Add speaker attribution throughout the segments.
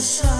Speaker 1: sun.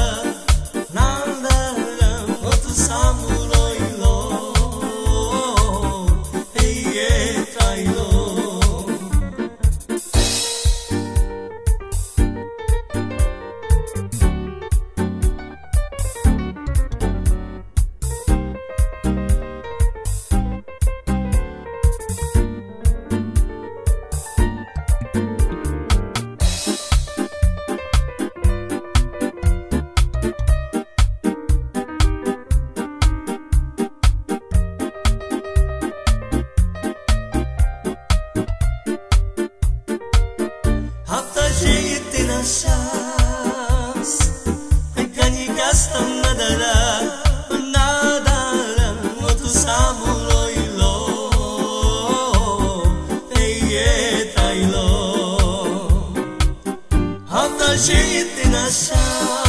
Speaker 1: gente na.